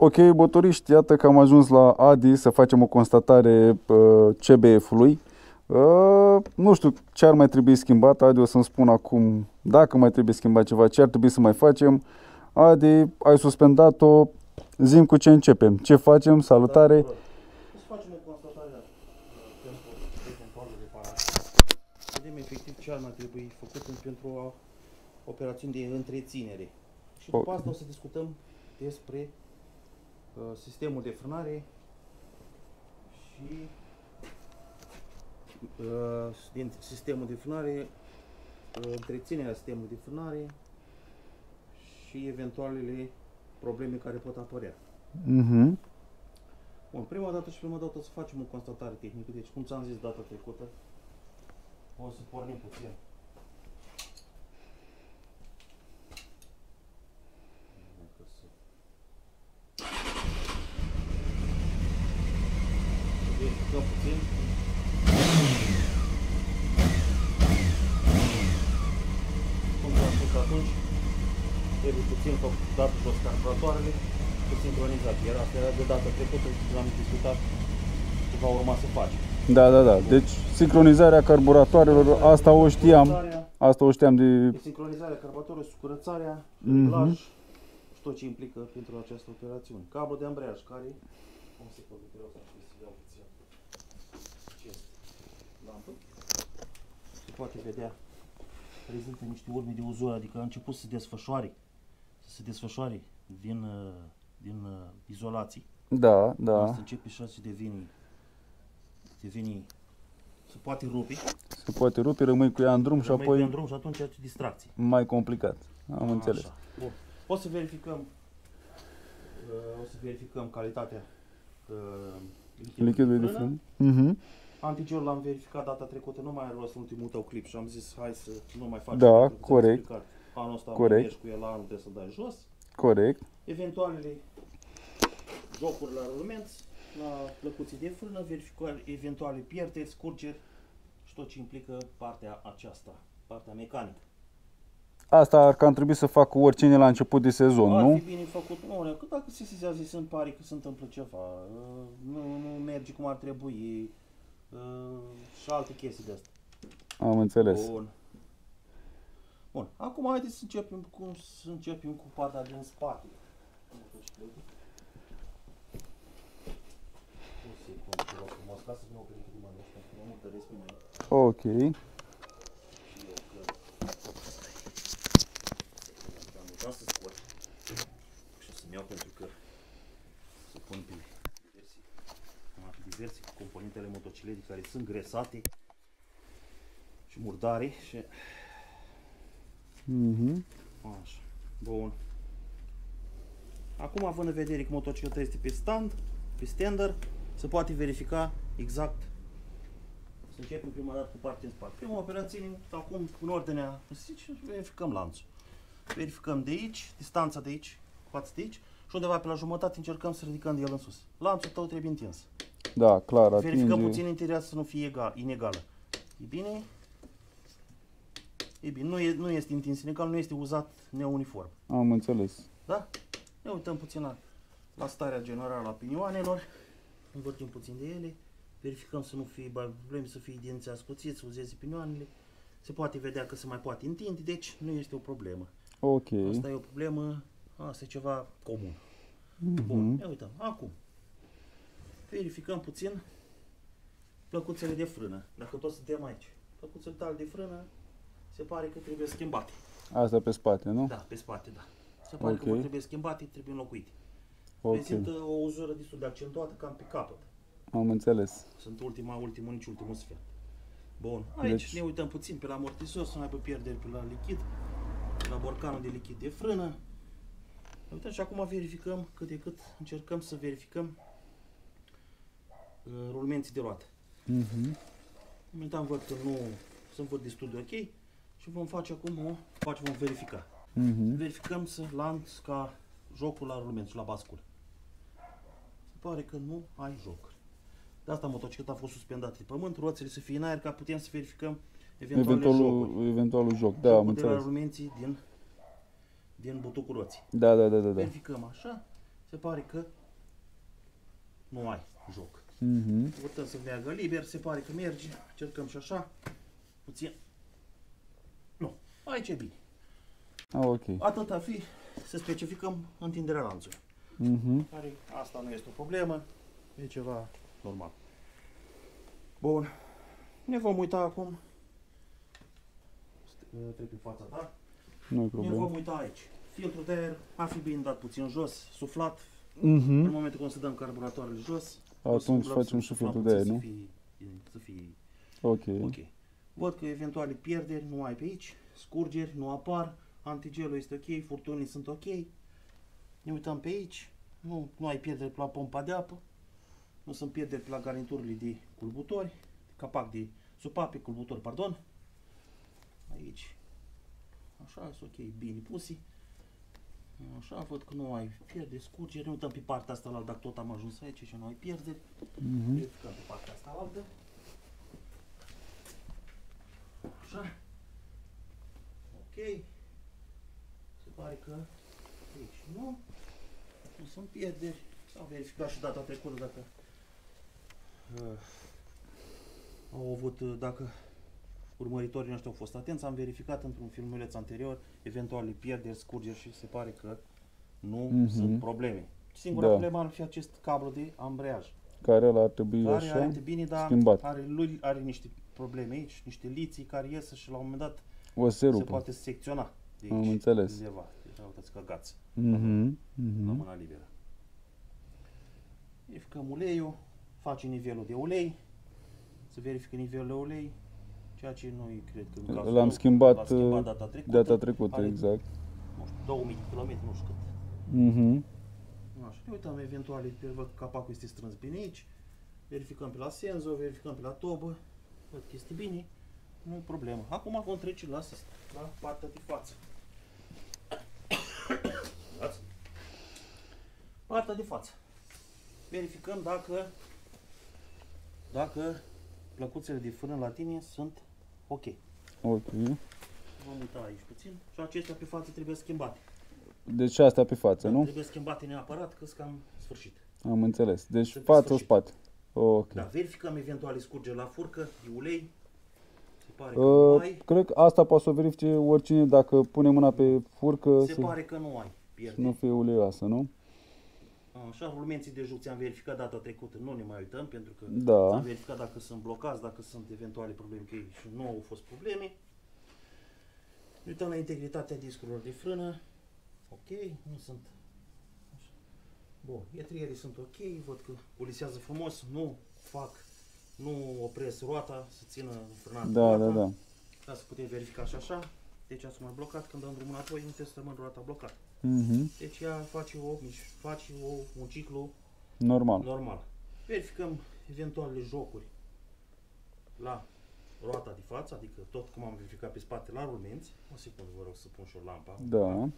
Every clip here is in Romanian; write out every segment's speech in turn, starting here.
Ok, motoriști, iată că am ajuns la Adi să facem o constatare uh, CBF-ului. Uh, nu știu ce ar mai trebui schimbat, Adi o să-mi spun acum dacă mai trebuie schimbat ceva, ce ar trebui să mai facem. Adi, ai suspendat-o, zim cu ce începem, ce facem, salutare. Da, să facem o constatare uh, pentru eventuală reparație. Vedem efectiv ce ar mai trebui făcut în- pentru a, operațiuni de întreținere. Și după Ok. asta o să discutăm despre uh, sistemul de frânare și uh, din sistemul de frânare, uh, întreținerea sistemului de frânare și eventualele probleme care pot apărea. Mhm. Bun, prima dată și prima dată o să facem o constatare tehnică. Deci, cum ți-am zis data trecută, o să pornim puțin. Dacă să- Să verificăm puțin. Cum ți-am spus atunci, trebuie puțin făcut, dat jos carburatoarele, cu sincronizat. Era asta era de data trecută, l-am discutat ce va urma să facem. Da, da, da. Deci sincronizarea carburatoarelor, asta o știam. Curățarea, Asta o știam de... de sincronizarea carburatorului, curățarea, Mhm. reglaj și tot ce implică pentru această operațiune. Cablu de ambreiaj care... O secundă, te rog să să iau puțin. Ce este? Lampă. Se poate vedea. Prezintă niște urme de uzură, adică a început să se desfășoare. Să se desfășoare din, uh, din uh, izolații. Da, Asta da. începe și să devine, devine, se poate rupe, Se poate rupe, rămâi cu ea în drum și rămâi pe în apoi drum și atunci ai distracții. mai complicat. Am înțeles. Așa. Bun. O să verificăm, uh, o să verificăm calitatea uh, Lichidul de frână. Mhm. Antigerul l-am verificat data trecută, nu mai are rost în ultimul tău clip și am zis hai să nu mai facem. Da, pentru că ți-am corect. explicat. Anul ăsta Corect. mergi cu el, anul trebuie să dai jos. Corect. Eventualele jocuri la rulmenți, la plăcuții de frână, verificări, eventuale pierderi, scurgeri și tot ce implică partea aceasta, partea mecanică. Asta ar cam trebui să facă oricine la început de sezon, Ar nu? fi bine făcut, nu, că dacă se sesizează, se pare că se întâmplă ceva, uh, nu, nu merge cum ar trebui uh, și alte chestii de astea. Am înțeles. Bun. Bun, acum haideți să începem cu, să începem cu partea din spate. O secundă, te rog frumos, ca să nu oprim prima de asta, că nu multă respinare. Ok. Și eu că... Am uitat să scot. Și o să-mi iau pentru că să pun pe diverse, am pe diverse componentele motocicletei care sunt gresate și murdare și Mhm. Așa. Bun. Acum, având în vedere că motocicleta este pe stand, pe standard, se poate verifica exact. Să începem prima dată cu partea în spate. Prima operație, acum, în ordinea, zice, verificăm lanțul. Verificăm de aici, distanța de aici, față de aici, și undeva pe la jumătate încercăm să ridicăm de el în sus. Lanțul tău trebuie întins. Da, clar, Verificăm atinge. puțin interiorul să nu fie egal, inegală. E bine? E bine, nu, e, nu este întins inegal, nu este uzat neuniform. Am înțeles. Da? Ne uităm puțin la, la starea generală a pinioanelor, învârtim puțin de ele, verificăm să nu fie ba- probleme, să fie dinții ascuțiți, să uzeze pinioanele, se poate vedea că se mai poate întinde, deci nu este o problemă. Ok. Asta e o problemă, asta e ceva comun. Bun, Mhm. ne uităm. Acum, verificăm puțin plăcuțele de frână. Dacă tot suntem aici, plăcuțele tale de frână, se pare că trebuie schimbate. Asta pe spate, nu? Da, pe spate, da. Se pare că Ok. vor trebuie schimbate, trebuie înlocuite. Ok. Prezintă o uzură destul de accentuată cam pe capăt. Am înțeles. Sunt ultima, ultimul, nici ultimul sfert. Bun, aici Deci- ne uităm puțin pe la amortizor, să nu aibă pierderi pe la lichid, pe la borcanul de lichid de frână. Ne uităm și acum verificăm cât de cât, încercăm să verificăm uh, rulmenții de roată. Mhm. Momentan văd că nu sunt văd destul de ok și vom face acum o, face, vom verifica. Mhm. Verificăm să lanț ca jocul la rulment și la basculă. Se pare că nu ai joc. De asta motocicleta a fost suspendată de pământ, roțile să fie în aer ca putem să verificăm eventuale jocuri. Eventualul, eventualul joc, da, am Jocul de la înțeles. rulmenții din, din butucul roții. Da, da, da, da, da. Verificăm așa se pare că nu ai joc. Mhm. Putem să meargă liber, se pare că merge, cercăm și așa, puțin. Nu, aici e bine. Ah, ok. Atât ar fi să specificăm întinderea lanțului. Mhm. Care asta nu este o problemă, e ceva normal. Bun, ne vom uita acum. Trec pe fața ta. Nu e Ne vom problemă. uita aici. Filtrul de aer ar fi bine dat puțin jos, suflat. Mhm. În momentul când să dăm carburatoarele jos, o să Atunci umblăm facem să și suflăm filtrul de puțin, aer, Să nu? fie, să fie Ok. ok. Văd că eventuale pierderi nu ai pe aici, scurgeri nu apar, antigelul este ok, furtunii sunt ok. Ne uităm pe aici, nu, nu ai pierderi pe la pompa de apă, nu sunt pierderi pe la garniturile de culbutori, capac de supape, culbutori, pardon. Aici, așa, sunt ok, bine pusi. Așa, văd că nu ai pierderi, scurgeri, ne uităm pe partea asta la dacă tot am ajuns aici și nu ai pierderi. Mhm. Verificăm pe partea asta altă. Așa. Ok. Se pare că aici nu. Nu sunt pierderi. S-au verificat și data trecută dacă uh, au avut, uh, dacă urmăritorii noștri au fost atenți, am verificat într-un filmuleț anterior eventuale pierderi, scurgeri și se pare că nu Mhm. sunt probleme. Singura Da. problemă ar fi acest cablu de ambreiaj Care ăla ar trebui care așa? arată bine, dar schimbat. are, lui, are niște probleme aici, niște liții care ies și la un moment dat O să se se rupă. poate secționa de Am aici, înțeles. undeva. Deci, uitați că gați Mhm. la Mhm. mâna liberă. Verificăm uleiul, face nivelul de ulei, să verifică nivelul de ulei, ceea ce noi cred că în cazul L-am meu, schimbat, l-am schimbat uh, data trecută, Data trecută, are, exact. nu știu, 2000 de km, nu știu cât. Mhm. Așa, ne uităm eventual, văd că capacul este strâns bine aici, verificăm pe la senzor, verificăm pe la tobă, văd că este bine, nu e problemă. Acum vom trece la, sus- la partea de față. Dați? Partea de față. Verificăm dacă dacă plăcuțele de frână la tine sunt ok. Ok. Vom uita aici puțin și acestea pe față trebuie schimbate. Deci asta pe față, nu? Trebuie schimbate neapărat că sunt cam sfârșit. Am înțeles. Deci Sunt față, sfârșit. spate. Ok. Da, verificăm eventuale scurgeri la furcă, de ulei. Se pare că nu Uh, ai. cred că asta poate să o verifice oricine dacă pune mâna pe furcă Se să pare că nu ai să pierde. nu fie uleioasă, nu? Așa, rulmenții de juc ți-am verificat data trecută, nu ne mai uităm pentru că Da. am verificat dacă sunt blocați, dacă sunt eventuale probleme cu ei și nu au fost probleme. Ne uităm la integritatea discurilor de frână. Ok, nu sunt așa. Bun, etrierii sunt ok, văd că polisează frumos, nu fac, nu opresc roata să țină frânată Da, roata. da, da. Ca să putem verifica și așa. Deci ați mai blocat, când dăm drumul înapoi, nu trebuie să rămân roata blocat. Mhm. Deci ea face, o, miș- face o, un ciclu Normal. normal. Verificăm eventualele jocuri la roata de față, adică tot cum am verificat pe spate la rulmenți. O secundă vă rog să pun și o lampa. Da,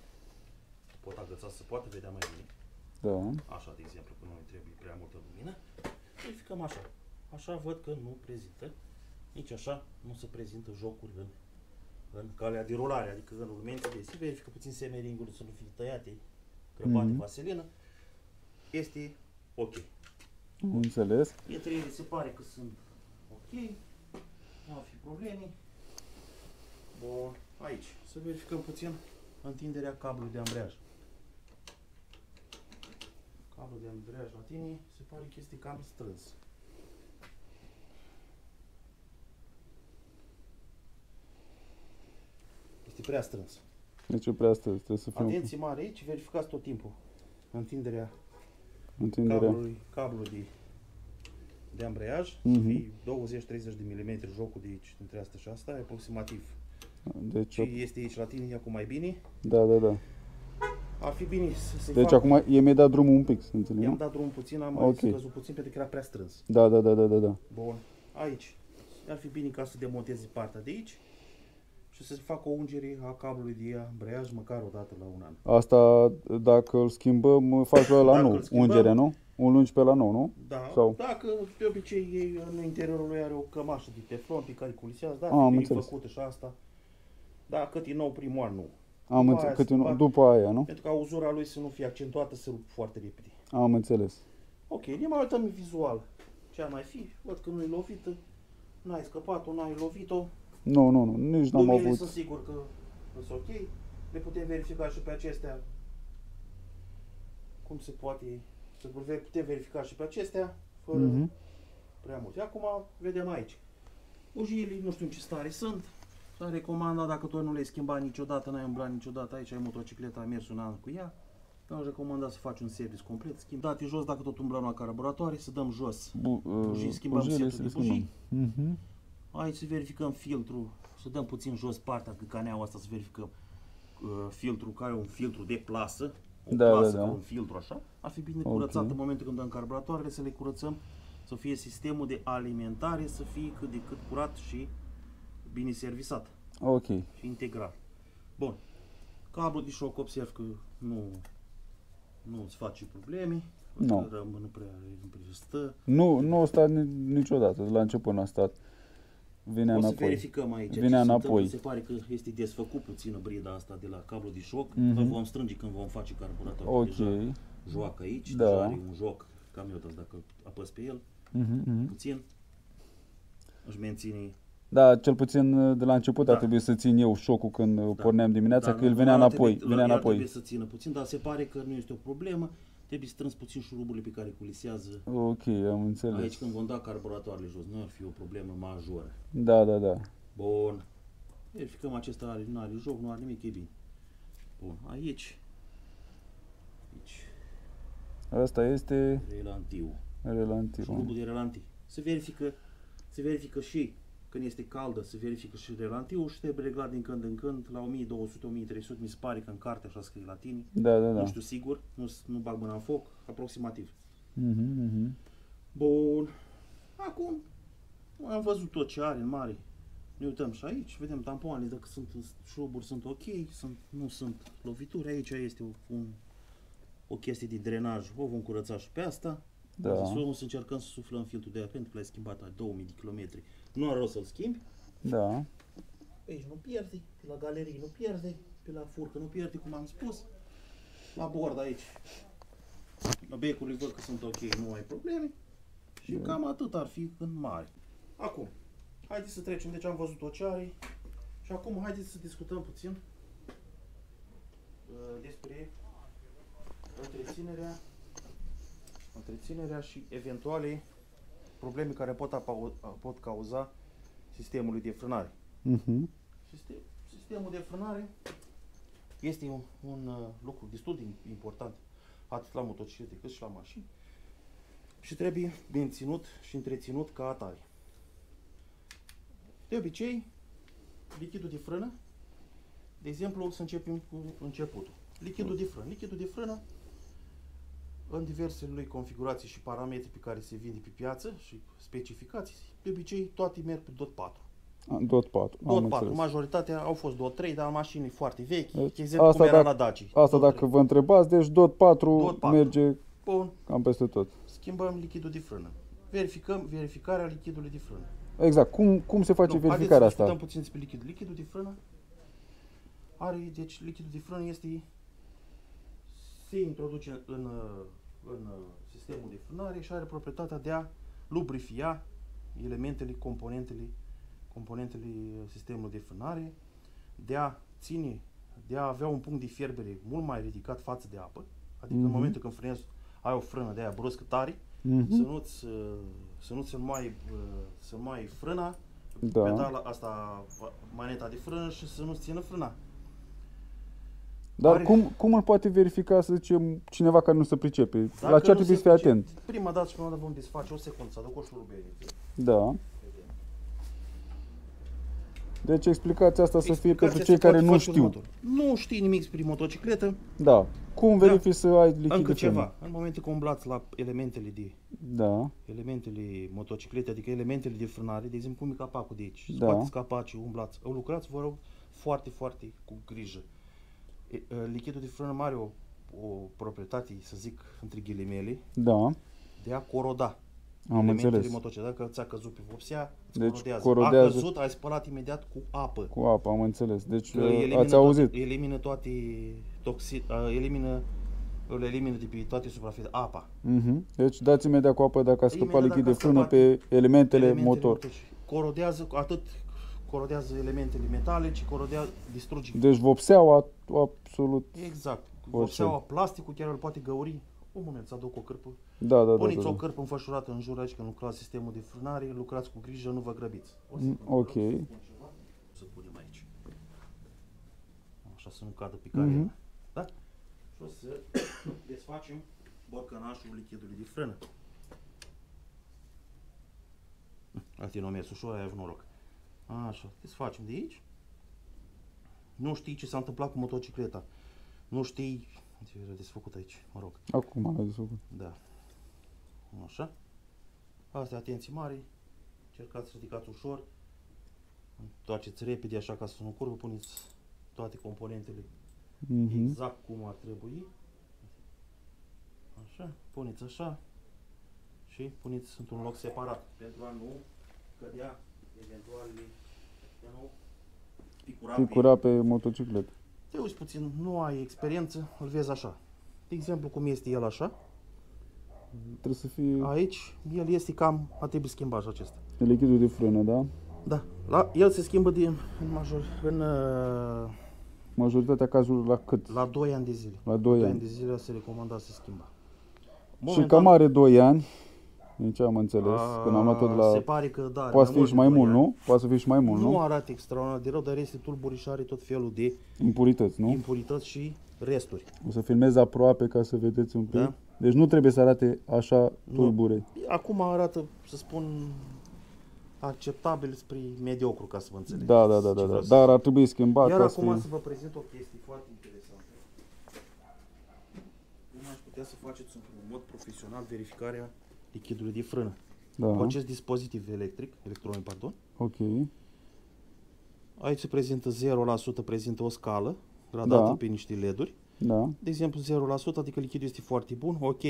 Pot agăța să poată vedea mai bine. da. Așa, de exemplu, că nu îi trebuie prea multă lumină. Verificăm așa. Așa văd că nu prezintă. Nici așa nu se prezintă jocuri în, în calea de rulare, adică în rulmente de zi. Verifică puțin semeringul să nu fie tăiate, crăpate, Mhm. vaselină. Este ok. Am înțeles. Pietrele se pare că sunt ok. Nu au fi probleme. Bun. Aici. Să verificăm puțin întinderea cablului de ambreiaj. Cablul de ambreiaj la tine se pare că este cam strâns. Este prea strâns. Deci e prea stăzi, trebuie să fie Atenție mare aici, verificați tot timpul întinderea întinderea. cablului, cablul de, de ambreiaj, să Mhm. fie 20-30 de mm jocul de aici, între asta și asta, e aproximativ. Deci, Ce este aici la tine e acum mai bine. da, da, da. Ar fi bine să se Deci facă. acum e mi-a dat drumul un pic, să înțeleg, I-am nu? dat drumul puțin, am Ok. mai scăzut puțin pentru că era prea strâns. Da, da, da, da, da, da. Bun. Aici. Ar fi bine ca să demontezi partea de aici și să se facă o ungere a cablului de ambreiaj măcar o dată la un an. Asta, dacă îl schimbăm, faci la la Dacă nou, îl schimbăm- ungerea, nu? Un lungi pe la nou, nu? Da, Sau? dacă de obicei ei, în interiorul lui are o cămașă de teflon pe care culisează, da, Ah, am e bine înțeles. făcută și asta. Da, cât e nou primul an, nu. Am După înțeles, aia câte un, schimbat. după aia, nu? Pentru ca uzura lui să nu fie accentuată, să rup foarte repede. Am înțeles. Ok, ne mai uităm vizual. Ce ar mai fi? Văd că nu e lovită. N-ai scăpat-o, n-ai lovit-o. Nu, nu, nu, nici n-am Lumile avut. sunt sigur că sunt ok. Le putem verifica și pe acestea. Cum se poate să le putem verifica și pe acestea fără Mhm. prea mult. Acum vedem aici. Bujiile, nu știu în ce stare sunt. S-a recomandat dacă tu nu le-ai schimbat niciodată, n-ai umblat niciodată, aici ai motocicleta, ai mers un an cu ea. Te-am recomandat să faci un service complet, schimb date jos dacă tot umblăm la caraburatoare, să dăm jos Bu, bujii, schimbăm bujile setul să de le bujii. schimbăm. Mhm. Aici să verificăm filtrul, să dăm puțin jos partea cu caneaua asta să verificăm uh, filtrul care e un filtru de plasă, o Da, plasă da, da. cu un filtru așa, ar fi bine Ok. curățat în momentul când dăm carburatoarele, să le curățăm, să fie sistemul de alimentare, să fie cât de cât curat și bine servisat Ok. și integral. Bun. Cablul de șoc observ că nu nu îți face probleme. Nu. Că Rămân, nu prea, nu prea stă. Nu, nu a stat ni- niciodată, de la început n-a stat. Vine O să înapoi. verificăm aici Vine ce se înapoi. întâmplă. Se pare că este desfăcut puțină brida asta de la cablu de șoc. Mhm. Îl vom strânge când vom face carburatorul. Ok. Deja joacă aici, Da. deja are un joc cam eu dacă apăs pe el Mhm, mhm. puțin. Își menține Da, cel puțin uh, de la început Da. a trebuit să țin eu șocul când uh, porneam dimineața, Dar că el nu- venea nu, înapoi, trebuie- venea el înapoi. Trebuie să țină puțin, dar se pare că nu este o problemă. Trebuie strâns puțin șuruburile pe care culisează Ok, am înțeles. aici când vom da carburatoarele jos. Nu ar fi o problemă majoră. Da, da, da. Bun. Verificăm acesta are, nu are joc, nu are nimic, e bine. Bun, aici. Aici, Asta este relantiu. relativ. Șurubul de relantii. Se verifică, se verifică și când este caldă, se verifică și relantiul și trebuie reglat din când în când la 1200-1300, mi se pare că în carte așa scrie la tine. Da, da, da. Nu știu sigur, nu, nu bag mâna în foc, aproximativ. Mhm, mhm. Bun. Acum am văzut tot ce are în mare. Ne uităm și aici, vedem tampoanele, dacă sunt șuruburi sunt ok, sunt, nu sunt lovituri. Aici este o, un, o chestie de drenaj, o vom curăța și pe asta. Da. Da. Să, să încercăm să suflăm filtrul de aer pentru că l-ai schimbat la 2000 de kilometri. Nu are rost să-l schimbi. Da. Pe aici nu pierde, pe la galerie nu pierde, pe la furcă nu pierde, cum am spus. La bord aici. La becului văd că sunt ok, nu ai probleme. Și Da. cam atât ar fi în mare. Acum, haideți să trecem, deci am văzut tot ce are. Și acum haideți să discutăm puțin uh, despre întreținerea, întreținerea și eventuale probleme care pot, apa, pot cauza sistemului de frânare. Mhm. Sistem, sistemul de frânare este un, un uh, lucru destul de important atât la motociclete cât și la mașini și trebuie menținut și întreținut ca atare. De obicei, lichidul de frână, de exemplu, să începem cu începutul. Lichidul de frână. Lichidul de frână, în diversele lui configurații și parametri pe care se vinde pe piață și specificații, de obicei toate merg pe DOT 4. A, Dot 4. Am Dot 4. înțeles. Majoritatea au fost Dot 3, dar mașini foarte vechi. Deci, De exemplu, asta cum era dacă- la Daci. Asta Dot dacă 3. vă întrebați, deci Dot 4 Dot 4. merge Bun, cam peste tot. schimbăm lichidul de frână. Verificăm verificarea lichidului de frână. Exact. Cum, cum se face Nu, verificarea haideți să discutăm asta? puțin despre lichidul. Lichidul de frână are, deci lichidul de frână este se introduce în, uh, în uh, sistemul de frânare și are proprietatea de a lubrifia elementele, componentele, componentele uh, sistemului de frânare, de a ține, de a avea un punct de fierbere mult mai ridicat față de apă, adică în Mhm. momentul când frânezi ai o frână de aia bruscă tare, să Mhm. nu-ți, uh, să nu-ți mai, uh, să mai frâna, Da. pedala asta, maneta de frână și să nu-ți țină frâna. Dar Are- cum, cum îl poate verifica, să zicem, cineva care nu se pricepe? la Dacă ce ar nu trebui se să fie pricep- atent? Prima dată și prima dată vom desface o secundă, să aduc o șurubie. Da. Deci explicația asta să fie pentru Explicația cei se care poate nu face știu. următor. Nu știi nimic despre motocicletă, Da. Cum verifici să ai lichid încă de frână? ceva. În momentul când umblați la elementele de Da. elementele motociclete, adică elementele de frânare, de exemplu cum e capacul de aici, Da. scoateți capacii, umblați, lucrați, vă rog, foarte, foarte cu grijă. E, e, lichidul de frână are o, o proprietate, să zic, între ghilimele, Da. de a coroda. Am elementele înțeles. motoce. Dacă ți-a căzut pe vopsea, îți Deci corodează. corodează. A căzut, ai spălat imediat cu apă. Cu apă, am înțeles. Deci Că uh, elimină ați auzit. Toate, elimină toate toxi, uh, elimină îl elimină de pe toate suprafețe, apa. Mhm. Deci dați imediat cu apă dacă a scăpat Imediat lichid de dacă a frână scăpat pe elementele, elementele motor. motoce. Corodează atât corodează elementele metalice, corodează, distruge. Deci vopseaua absolut. Exact. Orice. Vopseaua, plasticul chiar îl poate găuri. Un moment, să aduc o cârpă. Da, da, da. Puneți da, o da. cârpă înfășurată în jur aici când lucrați sistemul de frânare, lucrați cu grijă, nu vă grăbiți. O Mm, secundă, ok. vreau să spun ceva. Să punem aici. Așa să nu cadă picarea. Mhm. Da? Și o să desfacem borcănașul lichidului de frână. La tine o mers ușor, ai avut noroc. Așa, desfacem de aici. Nu știi ce s-a întâmplat cu motocicleta. Nu știi... Ce era desfăcut aici, mă rog. Acum l-a desfăcut. Da. Așa. Astea atenții mari. Încercați să ridicați ușor. Întoarceți repede așa ca să nu curvă. Puneți toate componentele Mhm. exact cum ar trebui. Așa. Puneți așa. Și puneți într-un loc separat. Pentru a nu cădea eventualele de a nu picura, pe- Picura pe motocicletă. Te uiți puțin, nu ai experiență, îl vezi așa. De exemplu, cum este el așa. Trebuie să fie Aici, el este cam, a trebui schimbat și acesta. lichidul de frână, da? Da, la, el se schimbă din, în, major, în, uh, Majoritatea cazurilor la cât? la 2 ani de zile. La 2 ani ani. de zile se recomanda să schimba. Și cam are 2 ani. Din ce am înțeles, a, când am luat tot la... Se pare că da, are Poate să fie și de mai doi mult, ani. nu? Poate să fie și mai mult, Nu nu? arată extraordinar de rău, dar este tulburi și are tot felul de Impurități, nu? impurități și resturi. O să filmez aproape ca să vedeți un pic. Da. Deci nu trebuie să arate așa tulbure. Acum arată, să spun, acceptabil spre mediocru, ca să vă înțelegeți. Da, da, da, ce da, da. vreau să Dar ar trebui schimbat Iar ca să acum fie... să vă prezint o chestie foarte interesantă. Cum aș putea să faceți într-un mod profesional verificarea lichidului de frână. Cu Da, acest dispozitiv electric, electronic, pardon, ok. aici se prezintă 0%, prezintă o scală gradată Da. pe niște LED-uri. Da, De exemplu 0%, adică lichidul este foarte bun. Ok, 1%,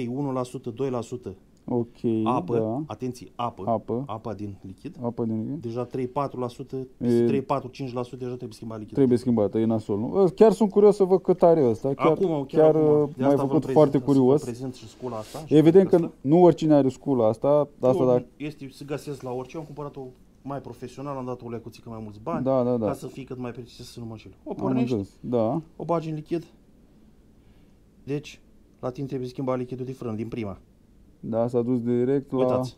2%, ok. apă, Da. atenție, apă, Apă. apa din lichid. Apă din lichid. Deja 3-4%, E- 3-4-5% deja trebuie schimbat lichidul. Trebuie schimbată, e nasol, nu? Chiar sunt curios să văd cât are ăsta. Chiar, acum, chiar, chiar acum. uh, De m-ai asta vă făcut prezint, foarte să vă curios. prezint și scula asta. și Evident că asta. nu oricine are scula asta, asta Nu, dacă... Este, se găsesc la orice, am cumpărat-o mai profesional, am dat o lecuțică mai mulți bani, Da, da, da. ca să fie cât mai precis să nu mă înșel. O Am pornești, înțeles. Da, o bagi în lichid. Deci, la tine trebuie schimbat lichidul de frână din prima. Da, s-a dus direct la... Uitați.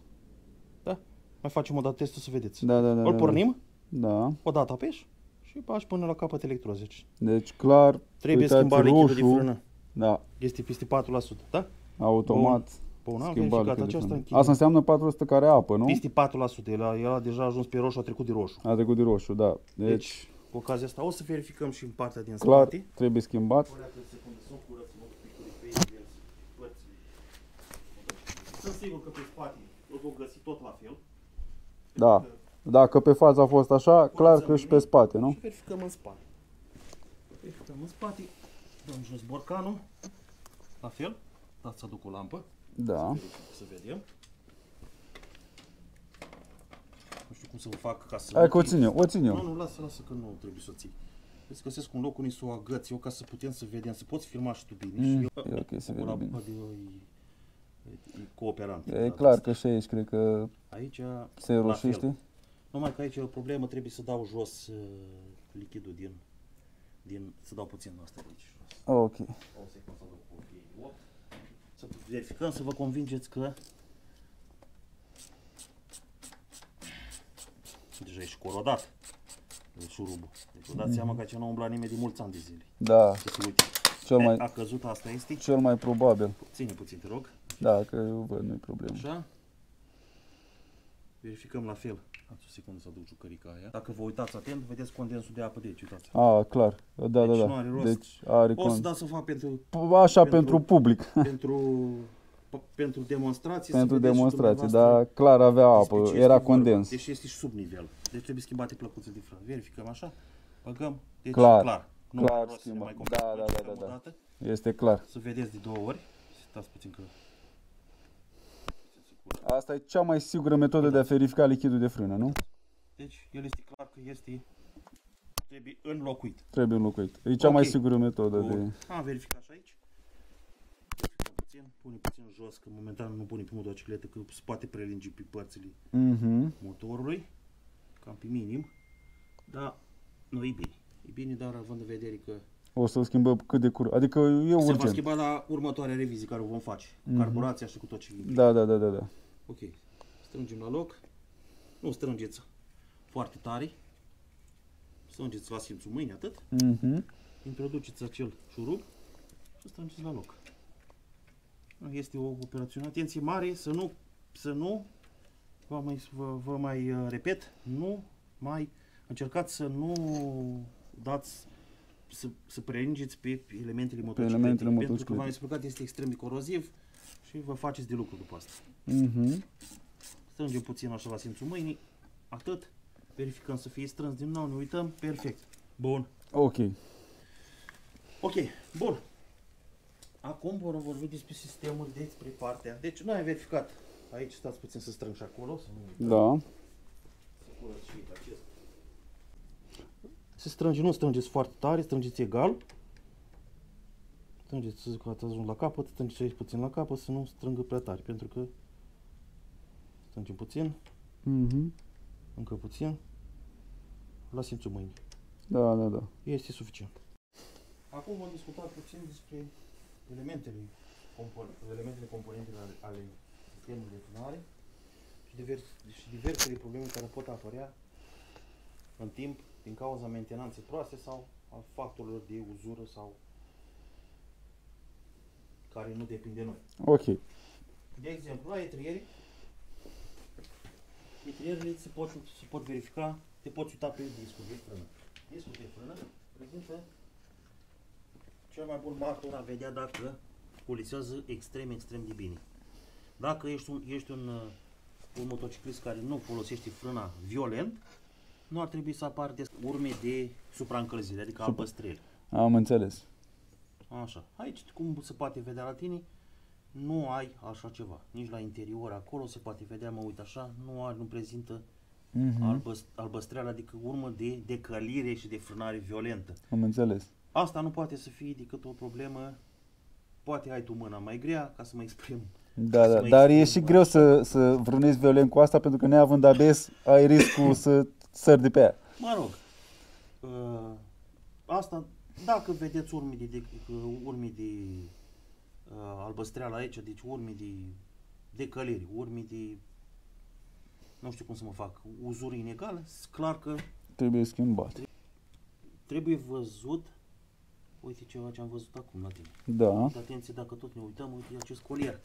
Da? Mai facem o dată testul să vedeți. Da, da, da. Îl da, pornim, Da, o dată apeși și bagi până la capăt electrozeci. deci clar, Trebuie uitați, schimbat lichidul de roșu, frână. Da, Este peste 4%, da? automat Bun, am schimbat verificat lichidul de aceasta frână. închide. Asta înseamnă 400 care apă, nu? Peste 4%, el a, el a deja ajuns pe roșu, a trecut de roșu. A trecut de roșu, da. Deci, Deci, cu ocazia asta o să verificăm și în partea din clar, spate. trebuie schimbat. O leacă de secundă, să nu curăț mă picuri pe el, părțile. Sunt sigur că pe spate îl vom găsi tot la fel. Da. Dacă pe față a fost așa, clar că și pe spate, nu? Și verificăm în spate. Verificăm în spate, dăm jos borcanul, la fel, dați să aduc o lampă, Da. să vedem. Nu știu cum să o fac ca să... Hai nu că o fie- țin eu, o țin Nu, eu. nu, lasă, lasă că nu trebuie să o ții. Îți găsesc un loc unde să o agăți eu ca să putem să vedem, să poți filma și tu bine. Mm, și eu, e ok să cu vedem bine. rapă de e, e cooperant. E clar că și aici cred că Aici, se la roșește. fel. Numai că aici e o problemă, trebuie să dau jos uh, lichidul din, din, să dau puțin asta de aici jos. Ok. O secundă să duc cu cheii opt. Să verificăm, să vă convingeți că deja e și corodat e șurubul. Deci vă dați seama că aici nu a umblat nimeni de mulți ani de zile. Da, Să se uite. cel E, mai, A căzut asta este. cel mai probabil. Ține puțin, te rog. Da, că eu văd, nu-i problemă. Așa. Verificăm la fel. Ați o secundă să aduc jucărica aia. Dacă vă uitați atent, vedeți condensul de apă de aici, uitați. A, clar. Da, da, Deci nu da. are rost. Deci are O să con... dați să fac pentru, Așa pentru- pentru public. pentru, p- pentru demonstrație. Pentru să vedeți și demonstrație, dumneavoastră dar clar avea despre apă, ce era este vorba. condens. Deci este și sub nivel. Deci trebuie schimbate plăcuțe de frână. Verificăm așa. Băgăm. Deci Clar. clar. Nu Clar mai rost să ne schimba. mai Da, complicăm. da, da, Verificăm da, o da. dată. Este clar. Să vedeți de două ori. Stați puțin că... scură. Asta e cea mai sigură metodă de a verifica lichidul de frână, nu? Deci, el este clar că este trebuie înlocuit. Trebuie înlocuit. E cea mai Ok. sigură metodă de... Bun. Am verificat și aici. Verificăm puțin, pune puțin jos, că momentan nu pune pe motocicletă, că se poate prelingi pe părțile Mhm. motorului, cam pe minim, dar nu e bine. E bine, dar având în vedere că O să o schimbăm cât de curând. Adică e se va urgent. schimba la următoarea revizie care o vom face. Mhm. Carburația și cu tot ce implică. Da, da, da, da, da. Ok. Strângem la loc. Nu strângeți foarte tare. Strângeți la simțul mâini, atât. Mhm. Introduceți acel șurub și strângeți la loc. Este o operațiune. Atenție mare să nu, să nu, vă mai, vă, vă mai uh, repet, nu mai încercați să nu dați să, să prelingeți pe elementele motocicletei, elementele pentru că motocicletei. v-am explicat este extrem de coroziv și vă faceți de lucru după asta. Mhm. Strângem puțin așa la simțul mâinii, atât, verificăm să fie strâns din nou, ne uităm, perfect. Bun. Ok. Ok, bun. Acum vom vorbi despre sistemul despre partea. Deci noi am verificat. Aici stați puțin să strâng și acolo, să nu Da. să curăț și acest. Se strânge, nu strângeți foarte tare, strângeți egal. Strângeți, să zic că ați ajuns la capăt, strângeți aici puțin la capăt, să nu strângă prea tare, pentru că strângem puțin, Mhm. încă puțin, la simțul mâinii. Da, da, da. Este suficient. Acum vom discuta puțin despre elementele, compon- elementele componentele ale, ale sistemului de frânare și, divers, și diversele probleme care pot apărea în timp din cauza mentenanței proaste sau a factorilor de uzură sau care nu depind de noi. Ok. De exemplu, la etrieri, etrierile se pot, se pot verifica, te poți uita pe discul de frână. Discul de frână prezintă cel mai bun martor a vedea dacă polisează extrem, extrem de bine. Dacă ești un, ești un, uh, un motociclist care nu folosește frâna violent, nu ar trebui să apară de urme de supraîncălzire, adică albăstrele. Am înțeles. Așa. Aici, cum se poate vedea la tine, nu ai așa ceva. Nici la interior, acolo se poate vedea, mă uit așa, nu are, nu prezintă Mhm. albăst, albăstreală, adică urmă de decălire și de frânare violentă. Am înțeles. Asta nu poate să fie decât o problemă, poate ai tu mâna mai grea, ca să mă exprim. Da, Să da, mă dar e exprim, și bă. greu să, să vrânezi violent cu asta pentru că neavând ABS ai riscul să sări de pe ea. Mă rog, uh, asta, dacă vedeți urmi de, de, urmi de uh, albăstreală aici, deci urmi de decăliri, urmi de, nu știu cum să mă fac, uzuri inegale, s- clar că Trebuie schimbat. trebuie văzut, uite ceva ce am văzut acum la tine. Da. Uite, atenție, dacă tot ne uităm, uite acest colier,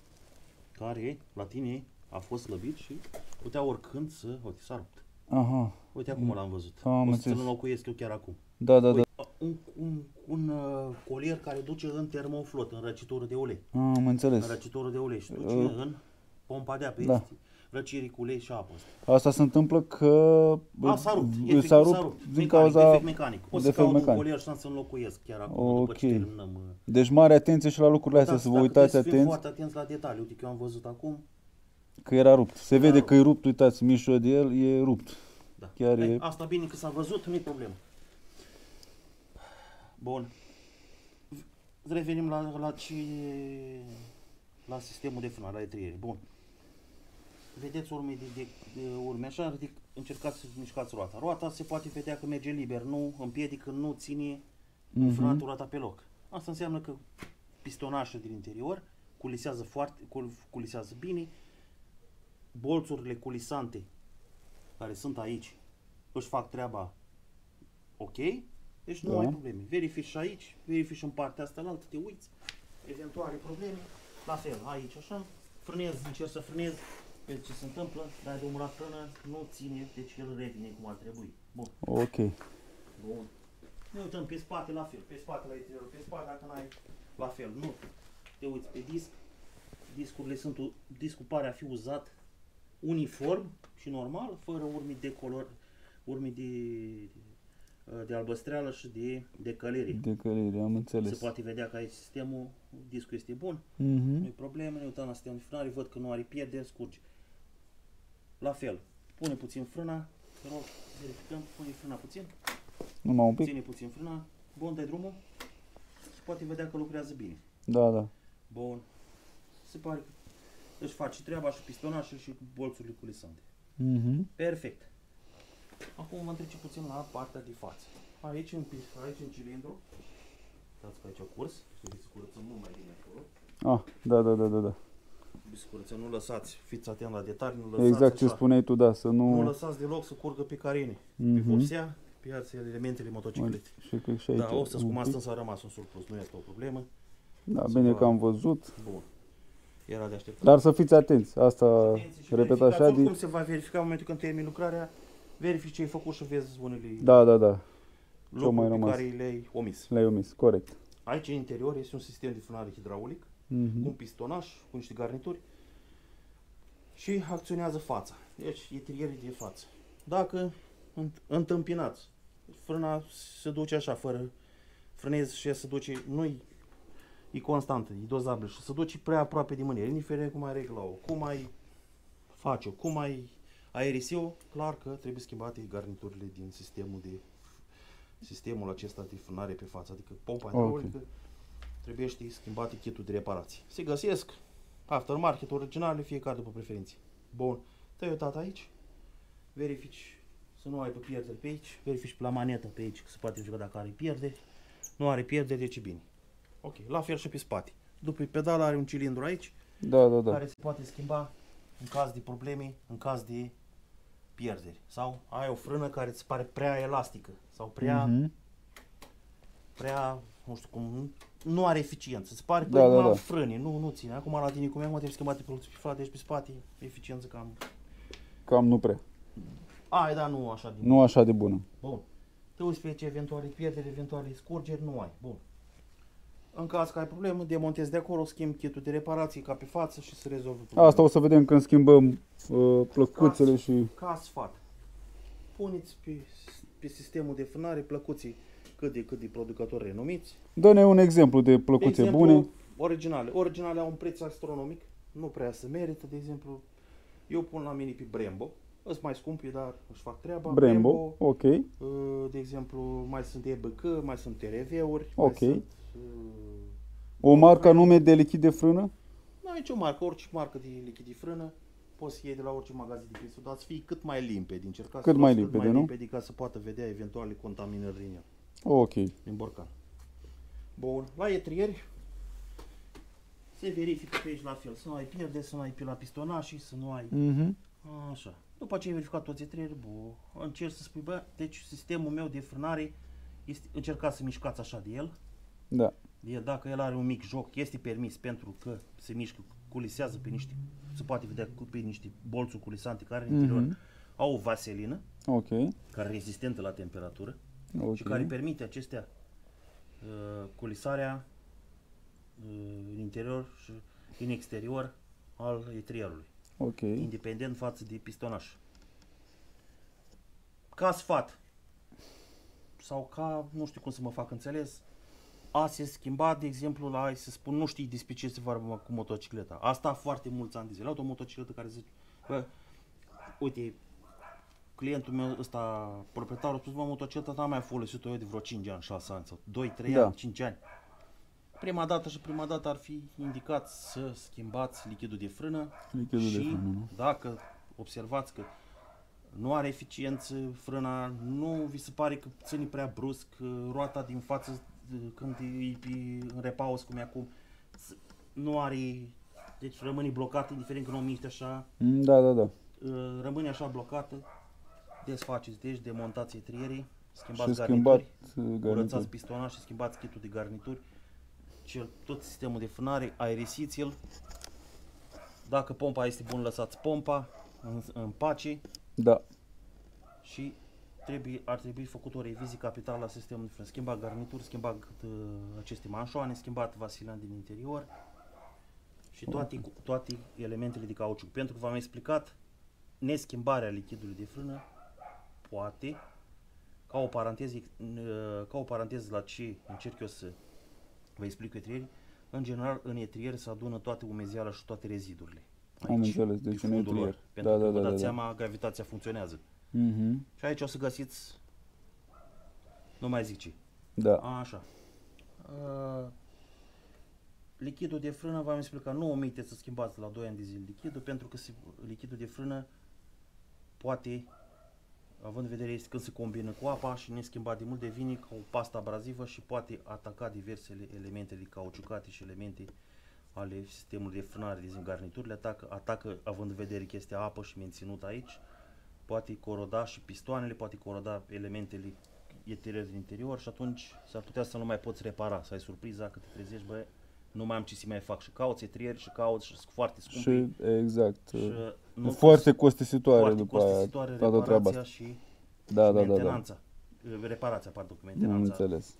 care la tine a fost slăbit și putea oricând să, uite, s-a rupt. Aha. Uite, acum l-am văzut. Am o să înțeles. ți-l înlocuiesc eu chiar acum. Da, da, da. Uite, un, un, un uh, colier care duce în termoflot, în răcitoră de ulei. Am În înțeles. răcitoră de ulei și duce Uh, în pompa de apă. da. Este răcirii cu ulei și apă. Asta se întâmplă că A, s-a rupt. v- Efectiv, s-a s-a rupt rupt. din Mecanic, cauza... Defect mecanic. O să defect caut un mecanic. colier și am să înlocuiesc chiar acum, după Ok. ce terminăm. uh, Deci mare atenție și la lucrurile astea, da, să vă dacă uitați trebuie să fim atenți foarte atenți la detalii. Uite că eu am văzut acum. Că era rupt. Se vede rupt. că e rupt, uitați, mișul de el e rupt. Da. Chiar Ei, e- Asta bine că s-a văzut, nu-i problemă. Bun. V- Revenim la, la ce... La sistemul de frânare, la etriere. Bun. Vedeți urme de, de, de urme așa, ridic, încercați să mișcați roata. Roata se poate vedea că merge liber, nu împiedică, nu ține Mhm. frânatul roata pe loc. Asta înseamnă că pistonașul din interior culisează foarte, cul, culisează bine, bolțurile culisante care sunt aici își fac treaba ok, deci nu Da. ai probleme. Verifici și aici, verifici în partea asta la altă, te uiți, eventuale probleme, la fel, aici așa, frânezi, încerci să frânezi, vezi ce se întâmplă, dai drumul la frână, nu ține, deci el revine cum ar trebui. Bun. Ok. Bun. Ne uităm pe spate la fel, pe spate la interiorul, pe spate dacă n-ai la fel, nu. Te uiți pe disc, discurile sunt, u- discul pare a fi uzat uniform și normal, fără urmi de color, urmi de uh, de albăstreală și de decălire. De călire, am Se înțeles. poate vedea că aici sistemul, discul este bun, Mhm. nu-i problemă, ne uităm la sistemul de frânare, văd că nu are pierderi, scurge. La fel, pune puțin frâna, te rog, verificăm, pune frâna puțin, Numai un pic? ține puțin frâna, bun, dai drumul, se poate vedea că lucrează bine. Da, da. Bun, se pare că își face treaba și pistonașul și bolțurile culisante. Mhm. Perfect. Acum mă trece puțin la partea de față. Aici în, pi- aici în cilindru, dați că aici a curs, trebuie să curățăm mult mai bine acolo. Ah, da, da, da, da, da. Trebuie să curățăm, nu lăsați, fiți atent la detalii, nu lăsați Exact ce așa. spuneai tu, da, să Nu nu... lăsați deloc să curgă pe carine, pe Mhm. vopsea, pe alte elementele motociclete. Și cred că și aici. Da, o să un cum asta pic. s-a rămas un surplus, nu este o problemă. Da, să bine vă- că am văzut. Bun. Era de așteptat. Dar să fiți atenți. Asta, Atenție și repet verificați, așa, Oricum de... se va verifica în momentul când termin lucrarea, verifici ce ai făcut și vezi unele Da, da, da. lucruri mai pe rămas. care le-ai omis. Le-ai omis, corect. Aici în interior este un sistem de frânare hidraulic cu un Mhm. pistonaș, cu niște garnituri și acționează fața. Deci e trierii de față. Dacă înt- întâmpinați, frâna se duce așa, fără frânezi și ea se duce, nu e constantă, e dozabilă și se duce prea aproape de mânie, indiferent cum ai regla-o, cum ai face-o, cum ai aerisi-o, clar că trebuie schimbate garniturile din sistemul de sistemul acesta de frânare pe față, adică pompa hidraulică trebuie schimbate kitul de reparație. Se găsesc aftermarket originale, fiecare după preferințe. Bun, te-ai uitat aici, verifici să nu ai pe pierderi pe aici, verifici pe la manetă pe aici, că se poate verifica dacă are pierderi. Nu are pierderi, deci e bine. Ok, la fel și pe spate. După pedala are un cilindru aici, Da, da, da. care se poate schimba în caz de probleme, în caz de pierderi. Sau ai o frână care îți pare prea elastică sau prea Mhm. prea, nu știu cum, nu are eficiență. Îți pare Da, da, da, da, da. frâne, nu, nu ține. Acum la tine cum e, mă, trebuie schimbate producții pe frate, deci pe spate, eficiență cam... Cam nu prea. Ai, da, nu așa din... Nu așa de bună. Bun. Te uiți pe ce eventuale pierderi, eventuale scurgeri, nu ai. Bun. În caz că ai problemă, demontezi de acolo, schimbi kitul de reparație ca pe față și se rezolvă problema. Asta o să vedem când schimbăm uh, plăcuțele și... Ca sfat. Puneți pe, pe sistemul de frânare plăcuții cât de cât de producători renumiți, Dă-ne un exemplu de De plăcuțe exemplu, bune. originale. Originale au un preț astronomic, nu prea se merită, de exemplu, eu pun la mine pe Brembo, sunt mai scumpi, dar își fac treaba. Brembo, ok. uh, de exemplu, mai sunt EBK, mai sunt TRV-uri, Ok. mai sunt... uh, O marcă anume de lichid de frână? Nu ai nicio marcă, orice marcă de lichid de frână, poți să iei de la orice magazin de prețul, dar să fie cât mai limpede, încercați Cât să mai luați limpede, cât mai nu? limpede ca să poată vedea eventuale contaminări din el, Ok. din borcan. Bun, la etrieri se verifică pe aici la fel, să nu ai pierde, să nu ai pe la pistonașii, să nu ai... Mhm. Așa. După ce ai verificat toți etrieri, bă, încerc să spui, bă, deci sistemul meu de frânare, este, încercați să mișcați așa de el, Da. el, dacă el are un mic joc, este permis pentru că se mișcă, culisează pe niște, se poate vedea cu- pe niște bolțuri culisante care în interior Mhm. au o vaselină, Ok. care e rezistentă la temperatură Ok. și care permite acestea uh, culisarea uh, în interior și în exterior al etrierului, Ok. independent față de pistonaș. Ca sfat sau ca, nu știu cum să mă fac înțeles, a se schimba, de exemplu, la, hai să spun, nu știi despre ce se vorba cu motocicleta. Asta foarte mulți ani de zile. Au o motocicletă care zice, bă, uite, clientul meu ăsta, proprietarul, a spus, mă, motocicleta n-am mai folosit-o eu de vreo 5 ani, 6 ani sau 2, 3 Da. ani, 5 ani. Prima dată și prima dată ar fi indicat să schimbați lichidul de frână Lichidul de și frână, nu? dacă observați că nu are eficiență frâna, nu vi se pare că ține prea brusc, uh, roata din față uh, când e pe, în repaus cum e acum, s- nu are, deci rămâne blocată, indiferent că nu o miști așa, Mm, Da, da, da. uh, rămâne așa blocată, desfaceți, deci demontați etrierii, schimbați Și schimbat garnituri, uh, curățați garnitur. pistonaș și schimbați kitul de garnituri, cel, tot sistemul de frânare, aerisiți-l, dacă pompa este bun, lăsați pompa în, în pace Da. și trebuie, ar trebui făcut o revizie capitală la sistemul de frână. Schimbat garnituri, schimbat uh, aceste manșoane, schimbat vasilan din interior și toate, toate elementele de cauciuc. Pentru că v-am explicat, neschimbarea lichidului de frână poate ca o paranteză, uh, ca o paranteză la ce încerc eu să vă explic cu etrierii, în general în etrier se adună toată umezeala și toate rezidurile. Am înțeles, pe deci în fundul lor, etrier. Pentru Da, că da, vă da, dați da, da. seama, gravitația funcționează. Mhm. Și aici o să găsiți, nu mai zic ce, Da. Așa. Uh, lichidul de frână, v-am explicat, nu omiteți să schimbați la 2 ani de zile lichidul, pentru că se, lichidul de frână poate, având în vedere este când se combină cu apa și neschimbat de mult, devine ca o pastă abrazivă și poate ataca diversele elemente de cauciucate și elemente ale sistemului de frânare, de exemplu, garniturile atacă, atacă, având în vedere că este apă și menținut aici, poate coroda și pistoanele, poate coroda elementele eterier din interior și atunci s-ar putea să nu mai poți repara, să ai surpriza că te trezești, bă, nu mai am ce să mai fac și cauți etrieri și cauți și sunt foarte scumpe Și exact. și nu foarte costisitoare foarte după aia costisitoare toată treaba reparația asta. și, Da, și da, da, da. mentenanța. Reparația, pardon, cu Am mentenanța. înțeles.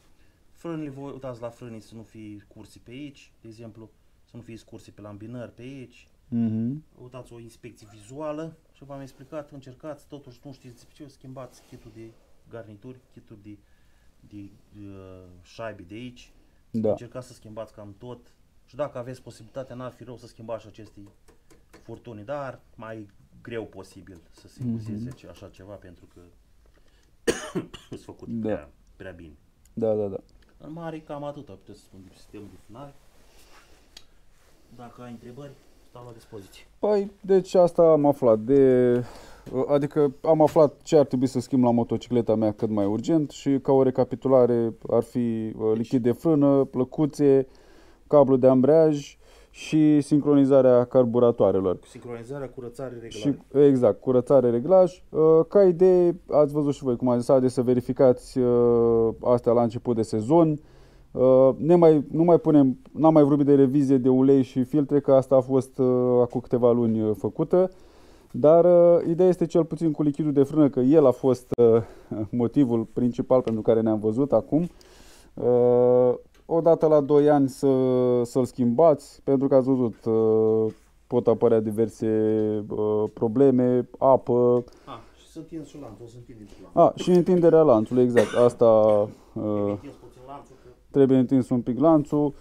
Frânile, vă uitați la frânii să nu fie cursi pe aici, de exemplu, să nu fie scurse pe lambinări pe aici, Mhm. uitați o inspecție vizuală și v-am explicat, încercați, totuși nu știți despre ce, schimbați kitul de garnituri, kitul de, de, uh, șaibe de aici, Da. încercați să schimbați cam tot și dacă aveți posibilitatea, n-ar fi rău să schimbați și aceste furtuni, dar mai greu posibil să se Mhm. uzeze ce- așa ceva pentru că sunt făcut Da. prea, prea bine. Da, da, da. În mare, cam atâta puteți să spun de sistemul de frânare. Dacă ai întrebări, stau la dispoziție. Păi, deci asta am aflat. De, adică am aflat ce ar trebui să schimb la motocicleta mea cât mai urgent și ca o recapitulare ar fi uh, lichid de frână, plăcuțe, cablu de ambreiaj și sincronizarea carburatoarelor. Sincronizarea, curățare, reglare. Și, exact, curățare, reglaj. Uh, Ca idee, ați văzut și voi cum am zis, de să verificați uh, astea la început de sezon. Uh, Ne mai, nu mai punem, n-am mai vorbit de revizie de ulei și filtre, că asta a fost uh, acum câteva luni uh, făcută. Dar uh, ideea este cel puțin cu lichidul de frână, că el a fost uh, motivul principal pentru care ne-am văzut acum. Uh, odată la 2 ani să, să-l schimbați, pentru că ați văzut, uh, pot apărea diverse uh, probleme, apă, Ah, și să întind și lanțul, o să întindem și lanțul. a, și întinderea lanțului, exact, asta uh, Trebuie întins puțin lanțul, că trebuie întins un pic lanțul,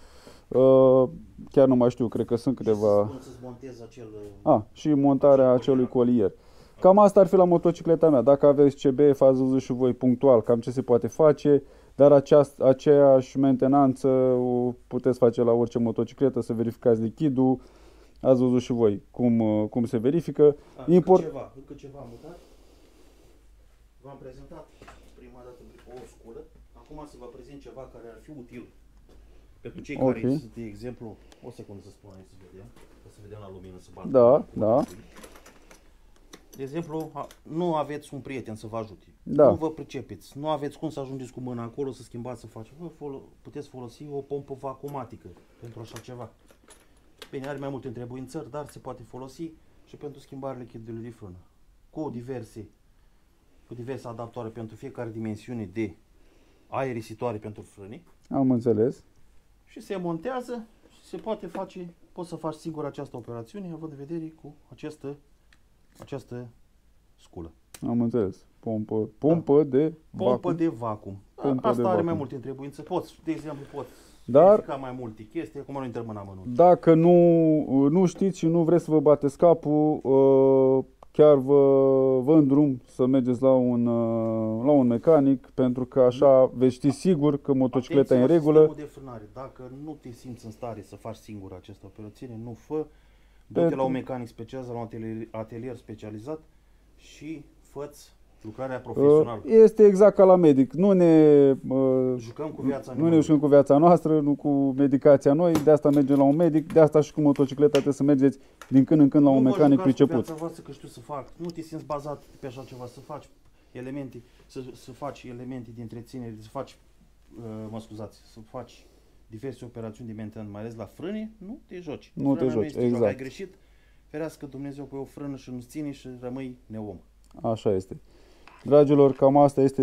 uh, chiar nu mai știu, cred că sunt câteva... Cum să-ți montezi acel... uh, A, și montarea acelui colier. Cam asta ar fi la motocicleta mea. Dacă aveți CBF, ați văzut și voi punctual cam ce se poate face, dar aceast, aceeași mentenanță o puteți face la orice motocicletă, să verificați lichidul, ați văzut și voi cum, uh, cum se verifică. A, Import- Încă ceva, încă ceva am mutat. V-am prezentat prima dată o sculă. Acum să vă prezint ceva care ar fi util. Pentru cei Ok. care sunt, de exemplu, o secundă să spun aici să vedem, o să vedem la lumină să bată. Da, da. De exemplu, a- nu aveți un prieten să vă ajute. Da. Nu vă pricepeți. Nu aveți cum să ajungeți cu mâna acolo să schimbați, să faceți. Vă folo- puteți folosi o pompă vacuumatică pentru așa ceva. Bine, are mai multe întrebuințări, dar se poate folosi și pentru schimbarea lichidului de frână. Cu diverse, cu diverse adaptoare pentru fiecare dimensiune de aerisitoare pentru frâne Am înțeles. și se montează și se poate face, poți să faci singur această operațiune având în vedere cu această, această sculă. Am înțeles. Pompă, pompă de Pompă vacuum. de vacuum. Pompă Asta de are mai vacuum. multe întrebuințe. Poți, de exemplu, poți Dar- verifica mai multe chestii. Acum nu intrăm în amănunt. Dacă nu, nu știți și nu vreți să vă bateți capul, uh, chiar vă, vă îndrum să mergeți la un, uh, la un mecanic, pentru că așa veți ști sigur că motocicleta e în Atenție la regulă. sistemul de frânare. Dacă nu te simți în stare să faci singur această operațiune, nu fă. Du-te Pentru- la un mecanic specializat, la un atelier, atelier specializat și fă-ți lucrarea profesională. Uh, Este exact ca la medic. Nu ne, uh, Jucăm cu viața nu ne nimănui. jucăm cu viața noastră, nu cu medicația noi, de asta mergem la un medic, de asta și cu motocicleta trebuie să mergeți din când în când la un nu vă mecanic jucați cu priceput. viața voastră că știu să fac. Nu te simți bazat pe așa ceva, să faci elemente, să, să faci elemente de întreținere, să faci, uh, mă scuzați, să faci diverse operațiuni de mentenanță, mai ales la frâne, nu te joci. Nu te Frâna joci, este joc. exact. Ai greșit, ferească Dumnezeu pe o frână și nu ține și rămâi neom. Așa este. Dragilor, cam asta este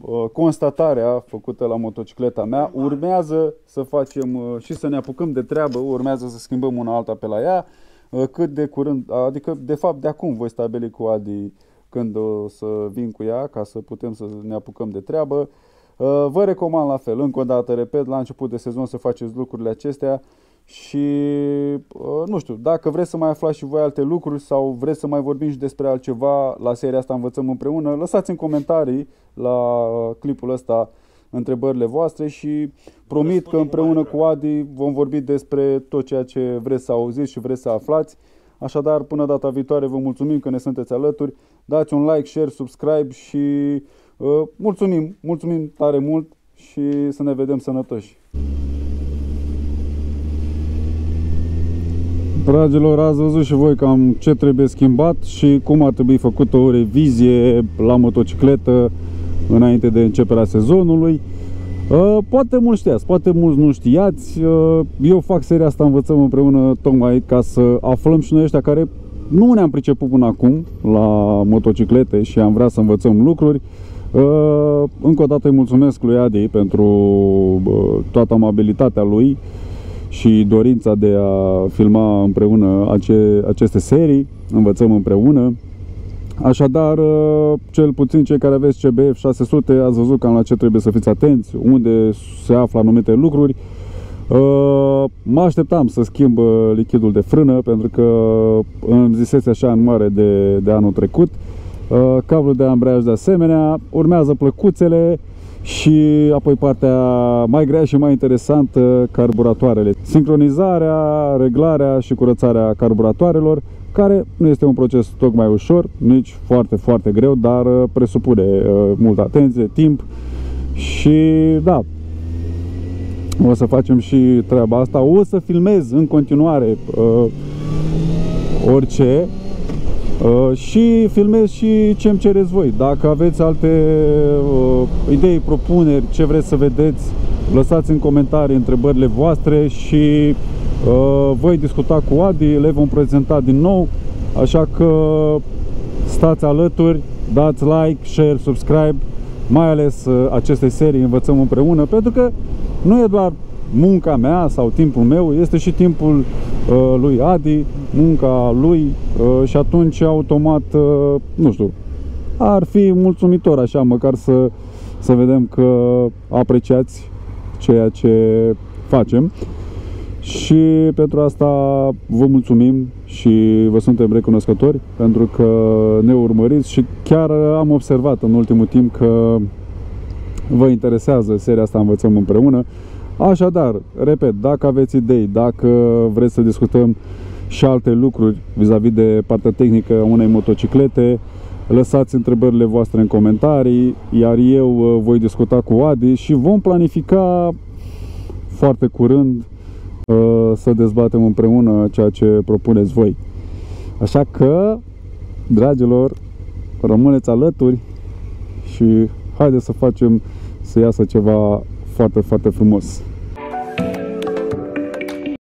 uh, constatarea făcută la motocicleta mea. Urmează să facem uh, și să ne apucăm de treabă, urmează să schimbăm una alta pe la ea. Uh, cât de curând, adică de fapt de acum voi stabili cu Adi când o să vin cu ea ca să putem să ne apucăm de treabă. Uh, vă recomand la fel, încă o dată, repet, la început de sezon să faceți lucrurile acestea și uh, nu știu, dacă vreți să mai aflați și voi alte lucruri sau vreți să mai vorbim și despre altceva la seria asta Învățăm împreună, lăsați în comentarii la clipul ăsta întrebările voastre și promit că împreună cu Adi vom vorbi despre tot ceea ce vreți să auziți și vreți să aflați. Așadar, până data viitoare, vă mulțumim că ne sunteți alături. Dați un like, share, subscribe și uh, mulțumim, mulțumim tare mult și să ne vedem sănătoși. Dragilor, ați văzut și voi cam ce trebuie schimbat și cum ar trebui făcută o revizie la motocicletă înainte de începerea sezonului. Uh, poate mulți știați, poate mulți nu știați. Uh, eu fac seria asta Învățăm împreună tocmai ca să aflăm și noi ăștia care nu ne-am priceput până acum la motociclete și am vrea să învățăm lucruri. Uh, încă o dată îi mulțumesc lui Adi pentru toată amabilitatea lui și dorința de a filma împreună ace, aceste serii, învățăm împreună. Așadar, uh, cel puțin cei care aveți CBF 600 ați văzut cam la ce trebuie să fiți atenți, unde se află anumite lucruri. Uh, mă așteptam să schimb uh, lichidul de frână pentru că îmi zisese așa în mare de, de anul trecut. Cablul de ambreiaj de asemenea, urmează plăcuțele și apoi partea mai grea și mai interesantă, carburatoarele. Sincronizarea, reglarea și curățarea carburatoarelor care nu este un proces tocmai ușor, nici foarte, foarte greu, dar uh, presupune uh, multă atenție, timp și da, o să facem și treaba asta. O să filmez în continuare uh, orice uh, și filmez și ce îmi cereți voi. Dacă aveți alte uh, idei, propuneri, ce vreți să vedeți, lăsați în comentarii întrebările voastre și Uh, voi discuta cu Adi, le vom prezenta din nou, așa că stați alături, dați like, share, subscribe, mai ales uh, aceste serii învățăm împreună, pentru că nu e doar munca mea sau timpul meu, este și timpul uh, lui Adi, munca lui uh, și atunci automat, uh, nu știu, ar fi mulțumitor așa, măcar să, să vedem că apreciați ceea ce facem și pentru asta vă mulțumim și vă suntem recunoscători pentru că ne urmăriți și chiar am observat în ultimul timp că vă interesează seria asta Învățăm împreună. Așadar, repet, dacă aveți idei, dacă vreți să discutăm și alte lucruri vis-a-vis -vis de partea tehnică a unei motociclete, lăsați întrebările voastre în comentarii, iar eu uh, voi discuta cu Adi și vom planifica foarte curând Uh, să dezbatem împreună ceea ce propuneți voi. Așa că, dragilor, rămâneți alături și haideți să facem să iasă ceva foarte, foarte frumos.